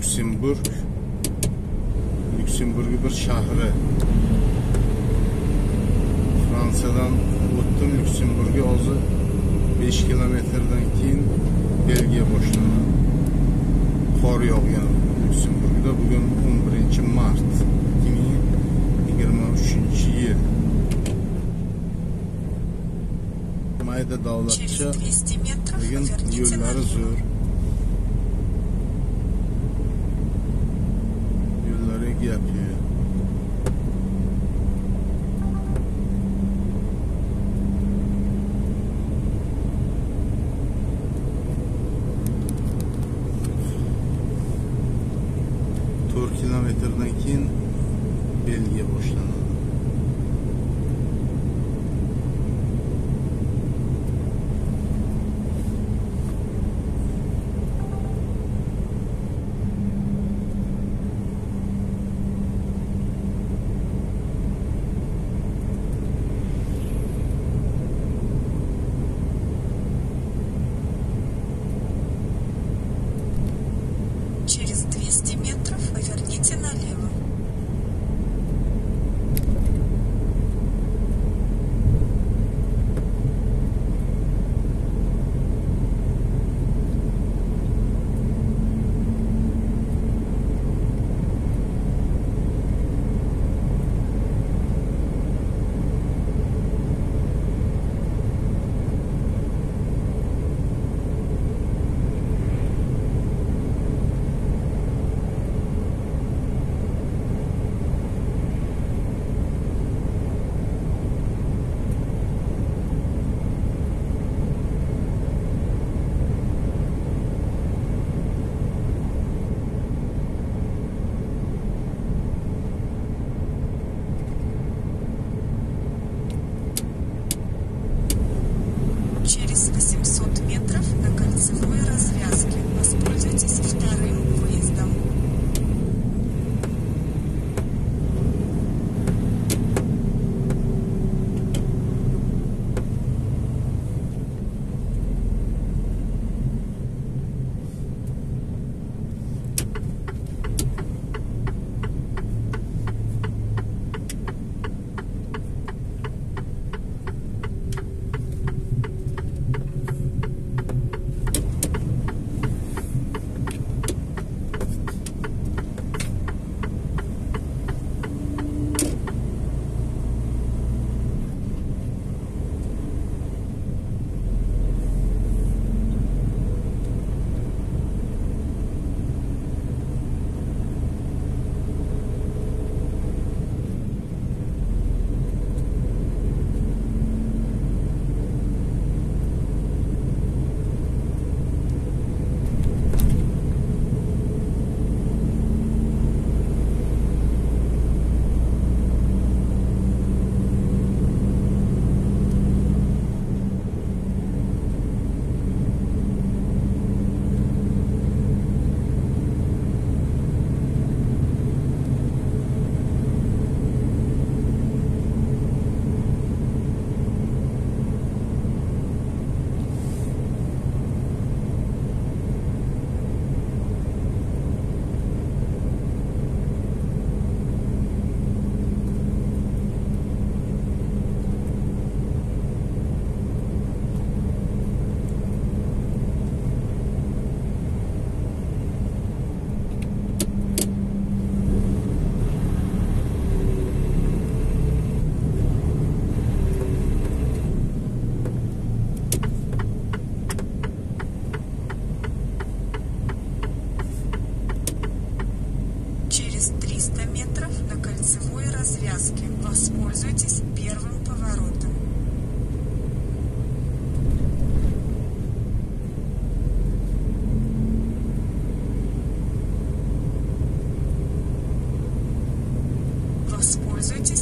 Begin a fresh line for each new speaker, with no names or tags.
Lüksemburg Lüksemburg'u bir şahri. Fransa'dan o'tdim Lüksemburg'a hozir 5 kilometrdan keyin Belgiya boshlanadi qor yog'gan Lüksemburg'da. Bugun 11 mart 2023 yil. Mayda davlatcha
degan
yo'llari zo'r. Yo'llari gap yo'q to'rt kilometrdan
Через 800 метров на кольцевой развязке воспользуйтесь вторым выездом. развязке. Воспользуйтесь первым поворотом. Воспользуйтесь